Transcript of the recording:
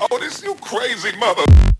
Oh, this you crazy mother.